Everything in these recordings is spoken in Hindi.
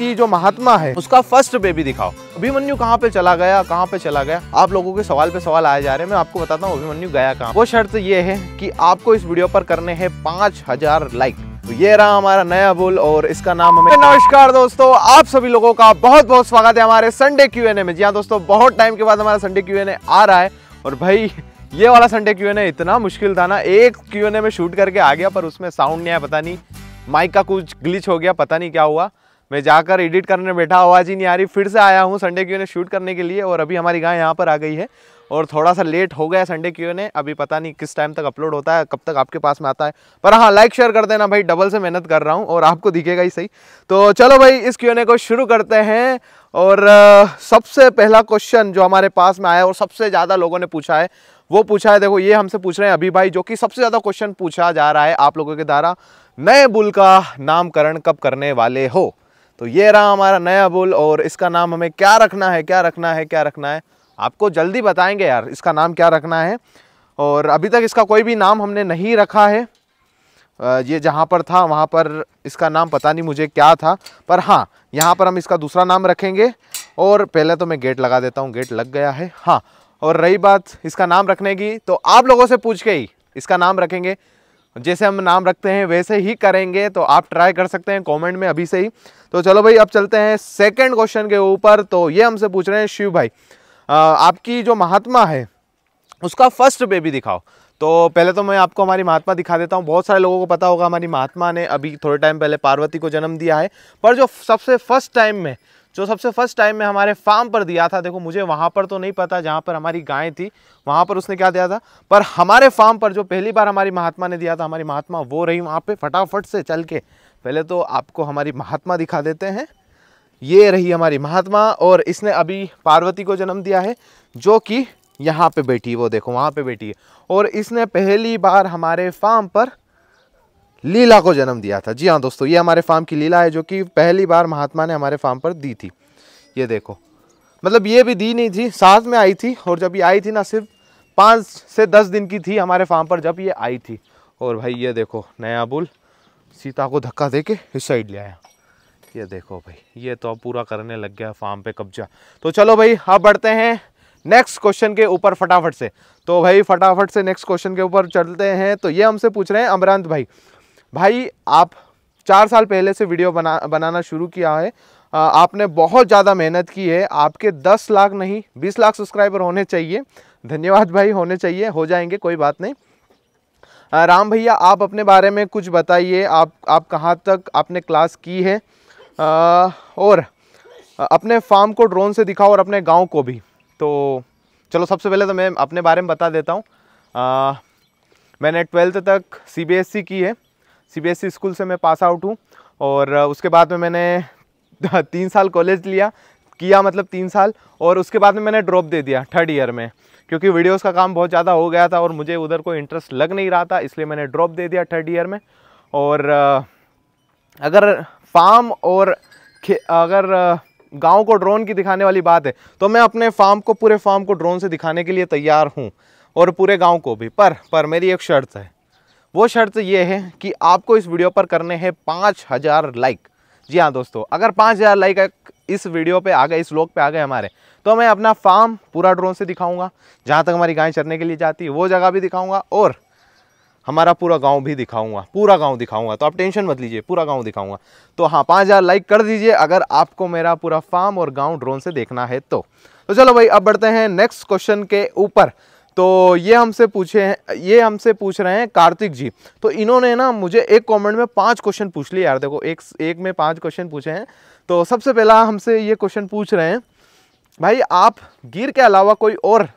आपकी जो महात्मा है, उसका फ़र्स्ट बेबी दिखाओ। अभिमन्यु कहाँ पे चला गया? कहाँ पे चला गया? आप लोगों के सवाल पे सवाल आए जा रहे हैं, मैं आपको बताता हूँ अभिमन्यु गया कहाँ। वो शर्त ये है कि आपको इस वीडियो पर करने हैं पाँच हज़ार लाइक तो ये रहा हमारा नया बुल और इसका नाम हमें नमस्कार दोस्तों, आप सभी लोगों का बहुत बहुत स्वागत है हमारे संडे क्यू एन ए में। जी हाँ दोस्तों, बहुत टाइम के बाद हमारा संडे क्यू एन ए आ रहा है और भाई, ये वाला संडे क्यू एन ए इतना मुश्किल था ना, एक क्यू एन ए में शूट करके आ गया, पर उसमें साउंड नहीं आया, पता नहीं माइक का कुछ ग्लिच हो गया, पता नहीं क्या हुआ। मैं जाकर एडिट करने बैठा, आवाज़ ही नहीं आ रही। फिर से आया हूँ संडे क्यू ने शूट करने के लिए और अभी हमारी गाय यहाँ पर आ गई है और थोड़ा सा लेट हो गया संडे क्यू ने। अभी पता नहीं किस टाइम तक अपलोड होता है, कब तक आपके पास में आता है। पर हाँ लाइक शेयर कर देना भाई डबल से मेहनत कर रहा हूँ और आपको दिखेगा ही सही। तो चलो भाई, इस क्यू को शुरू करते हैं और सबसे पहला क्वेश्चन जो हमारे पास में आया और सबसे ज़्यादा लोगों ने पूछा है, वो पूछा है, देखो ये हमसे पूछ रहे हैं अभी भाई, जो कि सबसे ज़्यादा क्वेश्चन पूछा जा रहा है आप लोगों के द्वारा। नए बुल का नामकरण कब करने वाले हो? तो ये रहा हमारा नया बुल और इसका नाम हमें क्या रखना है, क्या रखना है, क्या रखना है? आपको जल्दी बताएँगे यार, इसका नाम क्या रखना है? और अभी तक इसका कोई भी नाम हमने नहीं रखा है। ये जहाँ पर था, वहाँ पर इसका नाम पता नहीं मुझे क्या था, पर हाँ यहाँ पर हम इसका दूसरा नाम रखेंगे। और पहले तो मैं गेट लगा देता हूँ, गेट लग गया है हाँ। और रही बात इसका नाम रखने की तो आप लोगों से पूछ के ही इसका नाम रखेंगे। जैसे हम नाम रखते हैं वैसे ही करेंगे तो आप ट्राई कर सकते हैं कमेंट में अभी से ही। तो चलो भाई अब चलते हैं सेकंड क्वेश्चन के ऊपर। तो ये हमसे पूछ रहे हैं शिव भाई। आ, आपकी जो महात्मा है उसका फ़र्स्ट बेबी दिखाओ। तो पहले तो मैं आपको हमारी महात्मा दिखा देता हूँ। बहुत सारे लोगों को पता होगा हमारी महात्मा ने अभी थोड़े टाइम पहले पार्वती को जन्म दिया है। पर जो सबसे फ़र्स्ट टाइम में जो सबसे फ़र्स्ट टाइम में हमारे फार्म पर दिया था, देखो मुझे वहाँ पर तो नहीं पता जहाँ पर हमारी गाय थी, वहाँ पर उसने क्या दिया था? पर हमारे फार्म पर जो पहली बार हमारी महात्मा ने दिया था, हमारी महात्मा वो रही वहाँ पर फटाफट से चल के। पहले तो आपको हमारी महात्मा दिखा देते हैं। ये रही हमारी महात्मा और इसने अभी पार्वती को जन्म दिया है, जो कि यहाँ पे बैठी है, वो देखो वहाँ पे बैठी है। और इसने पहली बार हमारे फार्म पर लीला को जन्म दिया था। जी हाँ दोस्तों, ये हमारे फार्म की लीला है जो कि पहली बार महात्मा ने हमारे फार्म पर दी थी। ये देखो मतलब ये भी दी नहीं थी, साथ में आई थी और जब ये आई थी ना सिर्फ़ पाँच से दस दिन की थी हमारे फार्म पर जब ये आई थी। और भाई ये देखो, नया बुल, सीता को धक्का दे के इस साइड ले आया। ये देखो भाई, ये तो अब पूरा करने लग गया फार्म पे कब्जा। तो चलो भाई, अब बढ़ते हैं नेक्स्ट क्वेश्चन के ऊपर फटाफट से। तो भाई फटाफट से नेक्स्ट क्वेश्चन के ऊपर चलते हैं। तो ये हमसे पूछ रहे हैं अमरांत भाई भाई आप चार साल पहले से वीडियो बना बनाना शुरू किया है। आपने बहुत ज़्यादा मेहनत की है। आपके दस लाख नहीं बीस लाख सब्सक्राइबर होने चाहिए। धन्यवाद भाई होने चाहिए। हो जाएँगे कोई बात नहीं। राम भैया आप अपने बारे में कुछ बताइए। आप आप कहाँ तक आपने क्लास की है? आ, और अपने फार्म को ड्रोन से दिखाओ और अपने गाँव को भी। तो चलो सबसे पहले तो मैं अपने बारे में बता देता हूँ। मैंने ट्वेल्थ तक सीबीएसई की है। सीबीएसई स्कूल से मैं पास आउट हूँ और उसके बाद में मैंने तीन साल कॉलेज लिया, किया मतलब तीन साल और उसके बाद में मैंने ड्रॉप दे दिया थर्ड ईयर में, क्योंकि वीडियोस का काम बहुत ज़्यादा हो गया था और मुझे उधर कोई इंटरेस्ट लग नहीं रहा था, इसलिए मैंने ड्रॉप दे दिया थर्ड ईयर में और अगर फार्म और अगर गाँव को ड्रोन की दिखाने वाली बात है तो मैं अपने फार्म को, पूरे फार्म को ड्रोन से दिखाने के लिए तैयार हूँ और पूरे गाँव को भी, पर पर मेरी एक शर्त है। वो शर्त ये है कि आपको इस वीडियो पर करने हैं पाँच हज़ार लाइक। जी हाँ दोस्तों, अगर पाँच हज़ार लाइक इस वीडियो पे आ गए, इस लोग पे आ गए हमारे तो मैं अपना फार्म पूरा ड्रोन से दिखाऊँगा, जहाँ तक हमारी गाय चरने के लिए जाती है, वो जगह भी दिखाऊँगा और हमारा पूरा गाँव भी दिखाऊँगा, पूरा गाँव दिखाऊँगा। तो आप टेंशन मत लीजिए, पूरा गाँव दिखाऊँगा। तो हाँ पाँच हज़ार लाइक कर दीजिए अगर आपको मेरा पूरा फार्म और गाँव ड्रोन से देखना है तो। तो चलो भाई, अब बढ़ते हैं नेक्स्ट क्वेश्चन के ऊपर। तो ये हमसे पूछे हैं, ये हमसे पूछ रहे हैं कार्तिक जी। तो इन्होंने ना मुझे एक कमेंट में पाँच क्वेश्चन पूछ लिए यार, देखो, एक एक में पाँच क्वेश्चन पूछे हैं। तो सबसे पहला हमसे ये क्वेश्चन पूछ रहे हैं, भाई, आप गिर के अलावा कोई और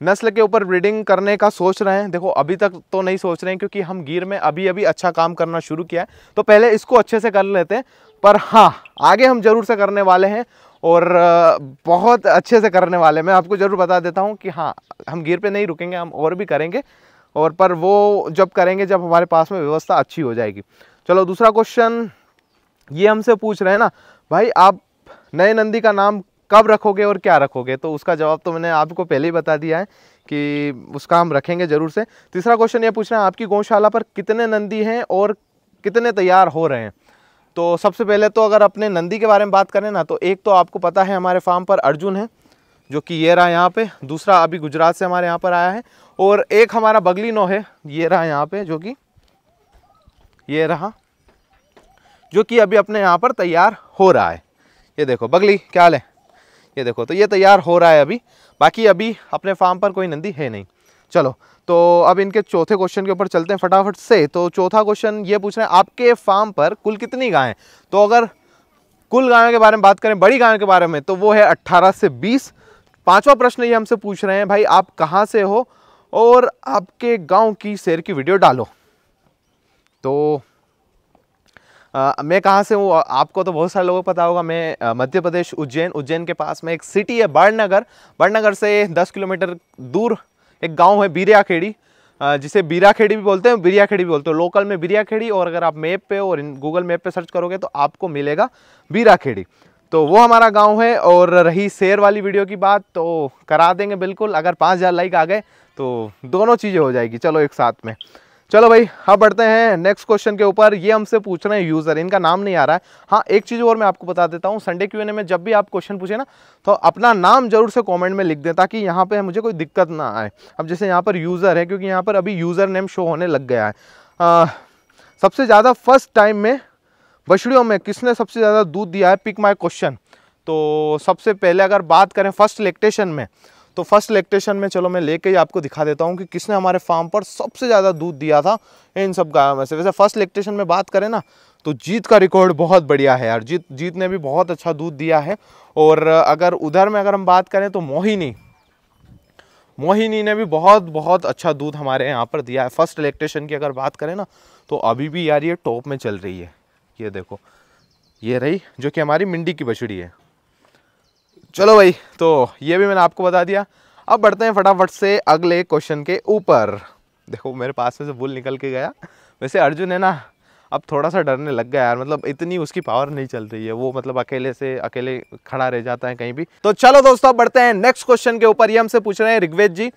नस्ल के ऊपर ब्रीडिंग करने का सोच रहे हैं? देखो, अभी तक तो नहीं सोच रहे हैं, क्योंकि हम गिर में अभी अभी अच्छा काम करना शुरू किया है। तो पहले इसको अच्छे से कर लेते हैं, पर हाँ आगे हम ज़रूर से करने वाले हैं। और बहुत अच्छे से करने वाले मैं आपको ज़रूर बता देता हूँ कि हाँ हम गिर पे नहीं रुकेंगे, हम और भी करेंगे और पर वो जब करेंगे, जब हमारे पास में व्यवस्था अच्छी हो जाएगी। चलो, दूसरा क्वेश्चन ये हमसे पूछ रहे हैं ना, भाई आप नए नंदी का नाम कब रखोगे और क्या रखोगे? तो उसका जवाब तो मैंने आपको पहले ही बता दिया है कि उसका हम रखेंगे ज़रूर से। तीसरा क्वेश्चन ये पूछ रहे हैं, आपकी गौशाला पर कितने नंदी हैं और कितने तैयार हो रहे हैं? तो सबसे पहले तो अगर अपने नंदी के बारे में बात करें ना तो एक तो आपको पता है हमारे फार्म पर अर्जुन है, जो कि ये रहा यहाँ पे। दूसरा अभी गुजरात से हमारे यहाँ पर आया है। और एक हमारा बगली नो है, ये रहा यहाँ पे, जो कि ये रहा, जो कि अभी अपने यहाँ पर तैयार हो रहा है। ये देखो, बगली, क्या हाल है? ये देखो तो ये तैयार हो रहा है अभी। बाकी अभी अपने फार्म पर कोई नंदी है नहीं। चलो तो अब इनके चौथे क्वेश्चन के ऊपर चलते हैं फटाफट से। तो चौथा क्वेश्चन ये पूछ रहे हैं आपके फार्म पर कुल कितनी गायें? तो अगर कुल गायों के बारे में बात करें बड़ी गायों के बारे में तो वो है 18 से 20 पांचवा प्रश्न ये हमसे पूछ रहे हैं भाई आप कहाँ से हो? और आपके गाँव की शेर की वीडियो डालो। तो आ, मैं कहाँ से हूँ? आपको तो बहुत सारे लोगों को पता होगा मैं मध्य प्रदेश उज्जैन। उज्जैन के पास में एक सिटी है बाड़नगर बाड़नगर से 10 किलोमीटर दूर एक गाँव है बीरिया खेड़ी जिसे बीरा खेड़ी भी बोलते हैं बिरिया खेड़ी भी बोलते हैं। लोकल में बिरिया खेड़ी और अगर आप मैप पे और गूगल मैप पे सर्च करोगे तो आपको मिलेगा बीरा खेड़ी तो वो हमारा गाँव है और रही शेर वाली वीडियो की बात तो करा देंगे बिल्कुल। अगर पाँच हज़ार लाइक आ गए तो दोनों चीज़ें हो जाएगी। चलो एक साथ में। चलो भाई अब बढ़ते हैं नेक्स्ट क्वेश्चन के ऊपर। ये हमसे पूछ रहे हैं यूज़र इनका नाम नहीं आ रहा है। हाँ एक चीज़ और मैं आपको बता देता हूँ। संडे क्यू में जब भी आप क्वेश्चन पूछे ना तो अपना नाम ज़रूर से कमेंट में लिख दें ताकि यहाँ पे मुझे कोई दिक्कत ना आए। अब जैसे यहाँ पर यूज़र है क्योंकि यहाँ पर अभी यूज़र नेम शो होने लग गया है। आ, सबसे ज़्यादा फ़र्स्ट टाइम में बछड़ियों में किसने सबसे ज़्यादा दूध दिया है? पिक माई क्वेश्चन तो सबसे पहले अगर बात करें फ़र्स्ट लेक्टेशन में तो फ़र्स्ट इलेक्ट्रेशन में चलो मैं लेके ही आपको दिखा देता हूँ कि किसने हमारे फार्म पर सबसे ज़्यादा दूध दिया था इन सब गायों में से। वैसे फ़र्स्ट इलेक्ट्रेशन में बात करें ना तो जीत का रिकॉर्ड बहुत बढ़िया है यार। जीत जीत ने भी बहुत अच्छा दूध दिया है। और अगर उधर में अगर हम बात करें तो मोहिनी मोहिनी ने भी बहुत बहुत अच्छा दूध हमारे यहाँ पर दिया है। फ़र्स्ट इलेक्ट्रेशन की अगर बात करें ना तो अभी भी यार ये टॉप में चल रही है। ये देखो, ये रही जो कि हमारी मिंडी की बछड़ी है। चलो भाई तो ये भी मैंने आपको बता दिया। अब बढ़ते हैं फटाफट से अगले क्वेश्चन के ऊपर। देखो, मेरे पास में से बुल निकल के गया। वैसे अर्जुन है ना, अब थोड़ा सा डरने लग गया यार मतलब इतनी उसकी पावर नहीं चल रही है। वो मतलब अकेले से, अकेले खड़ा रह जाता है कहीं भी। तो चलो दोस्तों बढ़ते हैं नेक्स्ट क्वेश्चन के ऊपर। ये हमसे पूछ रहे हैं ऋग्वेद जी,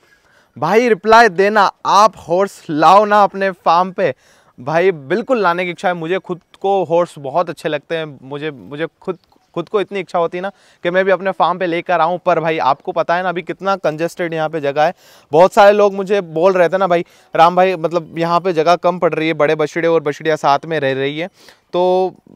भाई रिप्लाई देना, आप हॉर्स लाओ ना अपने फार्म पे। भाई, बिल्कुल लाने की इच्छा है। मुझे खुद को हॉर्स बहुत अच्छे लगते हैं। मुझे मुझे खुद खुद को इतनी इच्छा होती ना कि मैं भी अपने फार्म पे लेकर आऊँ, पर भाई आपको पता है ना, अभी कितना कंजेस्टेड यहाँ पे जगह है। बहुत सारे लोग मुझे बोल रहे थे ना, भाई, राम भाई मतलब यहाँ पे जगह कम पड़ रही है, बड़े बछड़े और बछड़िया साथ में रह रही है। तो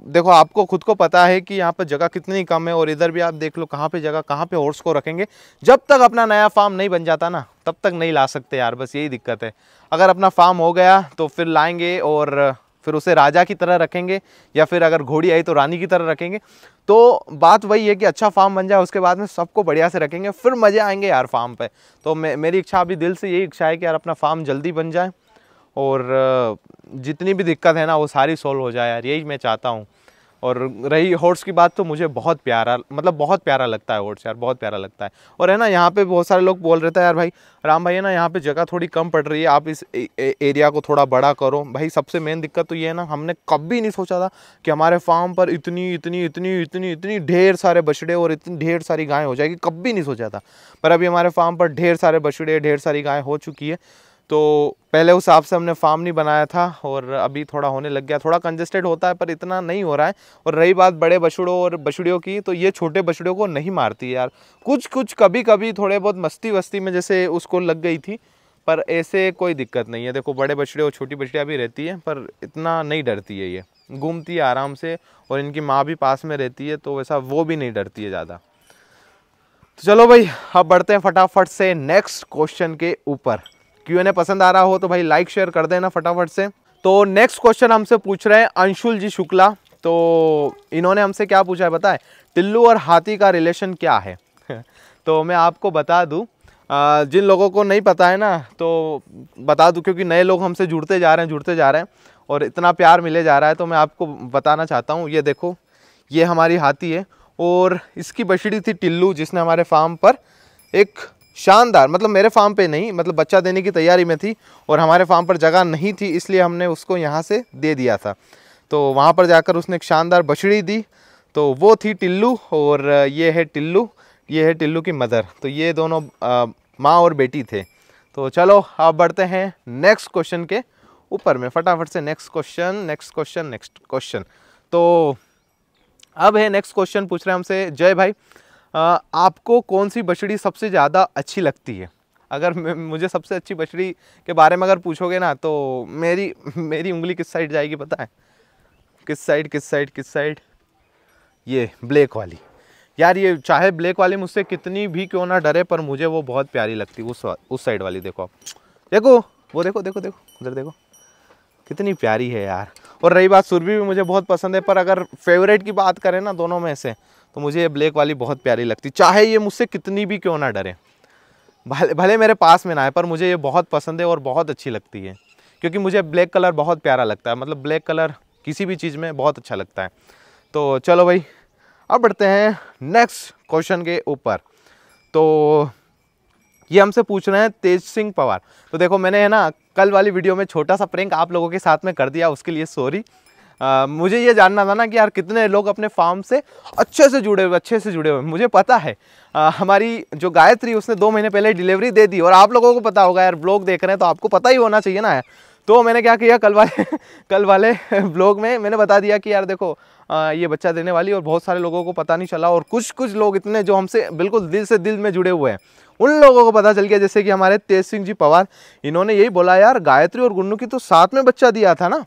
देखो, आपको खुद को पता है कि यहाँ पर जगह कितनी कम है, और इधर भी आप देख लो कहाँ पे जगह, कहाँ पे हॉर्स को रखेंगे। जब तक अपना नया फार्म नहीं बन जाता ना, तब तक नहीं ला सकते यार, बस यही दिक्कत है। अगर अपना फार्म हो गया तो फिर लाएँगे और फिर उसे राजा की तरह रखेंगे या फिर अगर घोड़ी आई तो रानी की तरह रखेंगे। तो बात वही है कि अच्छा फार्म बन जाए उसके बाद में सबको बढ़िया से रखेंगे फिर मज़े आएँगे यार फार्म पे। तो मे, मेरी इच्छा अभी दिल से यही इच्छा है कि यार अपना फार्म जल्दी बन जाए और जितनी भी दिक्कत है ना वो सारी सॉल्व हो जाए यार यही मैं चाहता हूँ। और रही हॉर्स की बात तो मुझे बहुत प्यारा मतलब बहुत प्यारा लगता है हॉर्स यार, बहुत प्यारा लगता है। और है ना, यहाँ पे बहुत सारे लोग बोल रहे थे, यार भाई, राम भाई, है ना, यहाँ पे जगह थोड़ी कम पड़ रही है, आप इस एरिया को थोड़ा बड़ा करो। भाई, सबसे मेन दिक्कत तो ये है ना, हमने कभी नहीं सोचा था कि हमारे फार्म पर इतनी इतनी इतनी इतनी इतनी ढेर सारे बछड़े और इतनी ढेर सारी गायें हो जाएगी, कभी नहीं सोचा था। पर अभी हमारे फार्म पर ढेर सारे बछड़े, ढेर सारी गायें हो चुकी है। तो पहले उस हिसाब से हमने फार्म नहीं बनाया था और अभी थोड़ा होने लग गया। थोड़ा कंजेस्टेड होता है, पर इतना नहीं हो रहा है। और रही बात बड़े बछड़ों और बछड़ियों की तो ये छोटे बछड़ियों को नहीं मारती यार। कुछ कुछ कभी कभी थोड़े बहुत मस्ती वस्ती में जैसे उसको लग गई थी, पर ऐसे कोई दिक्कत नहीं है। देखो, बड़े बछड़े और छोटी बछड़ियाँ भी रहती है, पर इतना नहीं डरती है ये। घूमती है आराम से और इनकी माँ भी पास में रहती है तो वैसा वो भी नहीं डरती है ज़्यादा। तो चलो भाई, अब बढ़ते हैं फटाफट से नेक्स्ट क्वेश्चन के ऊपर। क्यू एन ए पसंद आ रहा हो तो भाई लाइक शेयर कर देना फटाफट से। तो नेक्स्ट क्वेश्चन हमसे पूछ रहे हैं अंशुल जी शुक्ला। तो इन्होंने हमसे क्या पूछा है बताए? टिल्लू और हाथी का रिलेशन क्या है? तो मैं आपको बता दूँ जिन लोगों को नहीं पता है ना तो बता दूँ, क्योंकि नए लोग हमसे जुड़ते जा रहे हैं, जुड़ते जा रहे हैं, और इतना प्यार मिले जा रहा है तो मैं आपको बताना चाहता हूँ, ये देखो, ये हमारी हाथी है, और इसकी बछड़ी थी टिल्लू, जिसने हमारे फार्म पर एक शानदार मतलब मेरे फार्म पे नहीं मतलब बच्चा देने की तैयारी में थी और हमारे फार्म पर जगह नहीं थी, इसलिए हमने उसको यहाँ से दे दिया था। तो वहाँ पर जाकर उसने एक शानदार बछड़ी दी तो वो थी टिल्लू और ये है टिल्लू, ये है टिल्लू की मदर। तो ये दोनों माँ और बेटी थे। तो चलो आप बढ़ते हैं नेक्स्ट क्वेश्चन के ऊपर में, फटाफट से next question next question next question तो अब है नेक्स्ट क्वेश्चन पूछ रहे हैं हमसे, जय भाई। आपको कौन सी बछड़ी सबसे ज़्यादा अच्छी लगती है? अगर मुझे सबसे अच्छी बछड़ी के बारे में अगर पूछोगे ना तो मेरी मेरी उंगली किस साइड जाएगी पता है? किस साइड किस साइड किस साइड? ये ब्लैक वाली। यार ये चाहे ब्लैक वाली मुझसे कितनी भी क्यों ना डरे, पर मुझे वो बहुत प्यारी लगती उस उस साइड वाली, देखो आप। देखो, वो देखो देखो देखो, उधर देखो। कितनी प्यारी है यार। और रही बात सुरभि भी मुझे बहुत पसंद है, पर अगर फेवरेट की बात करें ना दोनों में से तो मुझे ये ब्लैक वाली बहुत प्यारी लगती। चाहे ये मुझसे कितनी भी क्यों ना डरे, भले भले मेरे पास में ना आए, पर मुझे ये बहुत पसंद है और बहुत अच्छी लगती है, क्योंकि मुझे ब्लैक कलर बहुत प्यारा लगता है। मतलब ब्लैक कलर किसी भी चीज़ में बहुत अच्छा लगता है। तो चलो भाई, अब बढ़ते हैं नेक्स्ट क्वेश्चन के ऊपर। तो ये हमसे पूछ रहे हैं तेज सिंह पवार। तो देखो मैंने है ना कल वाली वीडियो में छोटा सा प्रेंक आप लोगों के साथ में कर दिया उसके लिए सॉरी मुझे ये जानना था ना कि यार कितने लोग अपने फार्म से अच्छे से जुड़े हुए अच्छे से जुड़े हुए मुझे पता है आ, हमारी जो गायत्री उसने दो महीने पहले डिलीवरी दे दी और आप लोगों को पता होगा यार ब्लॉग देख रहे हैं तो आपको पता ही होना चाहिए ना तो मैंने क्या किया कल वाले कल वाले ब्लॉग में मैंने बता दिया कि यार देखो आ, ये बच्चा देने वाली और बहुत सारे लोगों को पता नहीं चला और कुछ कुछ लोग इतने जो हमसे बिल्कुल दिल से दिल में जुड़े हुए हैं। उन लोगों को पता चल गया, जैसे कि हमारे तेज सिंह जी पवार, इन्होंने यही बोला, यार, गायत्री और गुन्नू की तो साथ में बच्चा दिया था ना।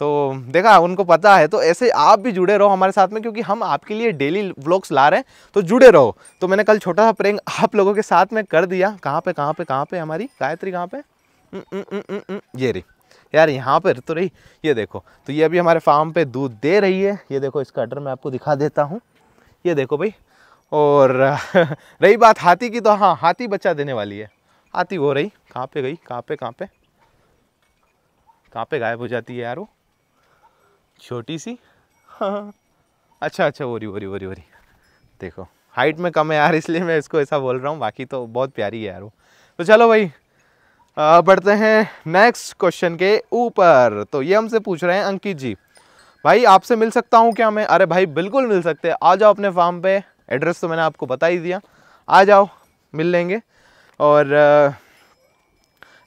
तो देखा, उनको पता है तो ऐसे आप भी जुड़े रहो हमारे साथ में, क्योंकि हम आपके लिए डेली व्लॉग्स ला रहे हैं तो जुड़े रहो। तो मैंने कल छोटा सा प्रेंग आप लोगों के साथ में कर दिया। कहाँ पे कहाँ पे कहाँ पे हमारी गायत्री, कहाँ पे? ये रही। यार, यहाँ पर तो रही, ये देखो तो ये अभी हमारे फार्म पे दूध दे रही है। ये देखो, इसका अडर मैं आपको दिखा देता हूँ। ये देखो भाई और, रही बात हाथी की तो हाँ हाथी बच्चा देने वाली है। हाथी वो रही, कहाँ पे गई, कहाँ पे कहाँ पे? कहाँ पे गायब हो जाती है यार वो? छोटी सी? हाँ अच्छा अच्छा वो रही वो रही वो रही देखो हाइट में कम है यार, इसलिए मैं इसको ऐसा बोल रहा हूँ, बाकी तो बहुत प्यारी है यार वो। तो चलो भाई बढ़ते हैं नेक्स्ट क्वेश्चन के ऊपर। तो ये हमसे पूछ रहे हैं अंकित जी, भाई, आपसे मिल सकता हूँ क्या मैं? अरे भाई, बिल्कुल मिल सकते हैं। आ जाओ अपने फार्म पे। एड्रेस तो मैंने आपको बता ही दिया। आ जाओ, मिल लेंगे। और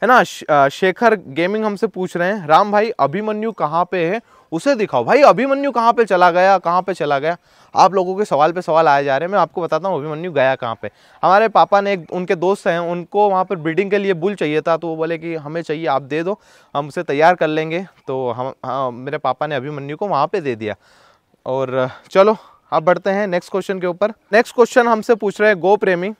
है ना शेखर गेमिंग हमसे पूछ रहे हैं, राम भाई, अभिमन्यु कहाँ पे है? उसे दिखाओ। भाई, अभिमन्यु कहाँ पे चला गया? कहाँ पे चला गया? आप लोगों के सवाल पे सवाल आए जा रहे हैं। मैं आपको बताता हूँ, अभिमन्यु गया कहाँ पे। हमारे पापा ने एक, उनके दोस्त हैं, उनको वहाँ पर ब्रीडिंग के लिए बुल चाहिए था तो वो बोले कि, हमें चाहिए, आप दे दो, हम उसे तैयार कर लेंगे। तो हम हाँ मेरे पापा ने अभिमन्यु को वहाँ पर दे दिया। और, चलो अब बढ़ते हैं नेक्स्ट क्वेश्चन के ऊपर। नेक्स्ट क्वेश्चन हमसे पूछ रहे हैं गो प्रेमी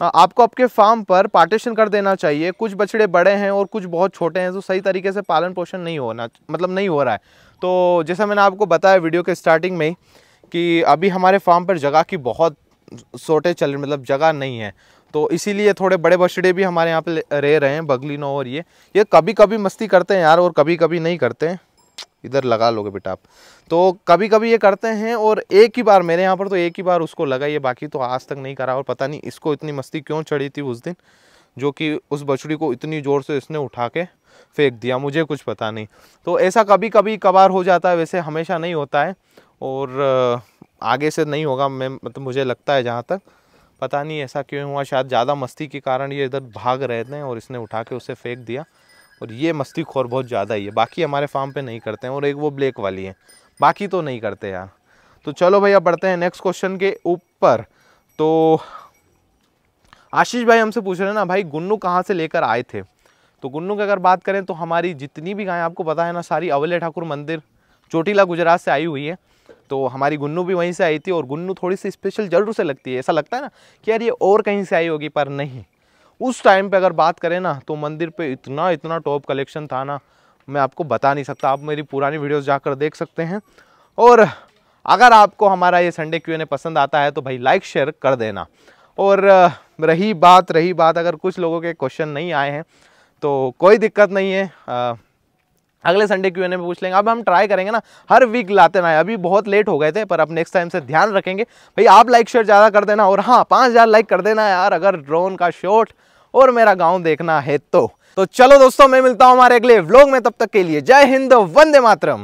आपको आपके फार्म पर पार्टीशन कर देना चाहिए। कुछ बछड़े बड़े हैं और कुछ बहुत छोटे हैं तो सही तरीके से पालन पोषण नहीं होना मतलब नहीं हो रहा है। तो जैसा मैंने आपको बताया वीडियो के स्टार्टिंग में ही, कि अभी हमारे फार्म पर जगह की बहुत सोटे चल मतलब जगह नहीं है। तो इसीलिए थोड़े बड़े बछड़े भी हमारे यहाँ पे रह रहे हैं बगलिनो और ये। ये कभी कभी मस्ती करते हैं यार, और कभी कभी नहीं करते। हैं इधर लगा लोगे बेटा आप। तो कभी कभी ये करते हैं और एक ही बार, मेरे यहाँ पर तो एक ही बार उसको लगा, ये बाकी तो आज तक नहीं करा और पता नहीं इसको इतनी मस्ती क्यों चढ़ी थी उस दिन, जो कि उस बछड़ी को इतनी ज़ोर से इसने उठा के फेंक दिया, मुझे कुछ पता नहीं। तो ऐसा कभी कभी कभार हो जाता है, वैसे हमेशा नहीं होता है और आगे से नहीं होगा, मैं मतलब मुझे लगता है जहाँ तक, पता नहीं ऐसा क्यों हुआ, शायद ज़्यादा मस्ती के कारण ये इधर भाग रहे थे और इसने उठा के उसे फेंक दिया। और ये मस्ती खोर बहुत ज़्यादा ही। है बाकी हमारे फार्म पे नहीं करते हैं और एक वो ब्लैक वाली है। बाकी तो नहीं करते यार। तो चलो भैया बढ़ते हैं नेक्स्ट क्वेश्चन के ऊपर। तो आशीष भाई हमसे पूछ रहे हैं ना, भाई, गुन्नू कहाँ से लेकर आए थे? तो गुन्नू की अगर बात करें तो हमारी जितनी भी गायें, आपको पता है ना, सारी अवले ठाकुर मंदिर, चोटीला गुजरात से आई हुई है। तो हमारी गुन्नू भी वहीं से आई थी और गुन्नू थोड़ी सी स्पेशल ज़रूर से लगती है। ऐसा लगता है ना कि यार ये और कहीं से आई होगी, पर नहीं। उस टाइम पे अगर बात करें ना तो मंदिर पे इतना इतना टॉप कलेक्शन था ना मैं आपको बता नहीं सकता। आप मेरी पुरानी वीडियोस जाकर देख सकते हैं। और अगर आपको हमारा ये संडे क्यू पसंद आता है तो भाई लाइक शेयर कर देना। और रही बात रही बात अगर कुछ लोगों के क्वेश्चन नहीं आए हैं तो कोई दिक्कत नहीं है। आ, अगले संडे क्यू में पूछ लेंगे। अब हम ट्राई करेंगे ना हर वीक लाते ना। अभी बहुत लेट हो गए थे पर अब नेक्स्ट टाइम से ध्यान रखेंगे। भाई आप लाइक शेयर ज़्यादा कर देना। और हाँ पाँच हज़ार लाइक कर देना यार अगर ड्रोन का शॉट और मेरा गाँव देखना है तो। तो चलो दोस्तों, मैं मिलता हूँ हमारे अगले व्लॉग में, तब तक के लिए जय हिंद, वंदे मातरम।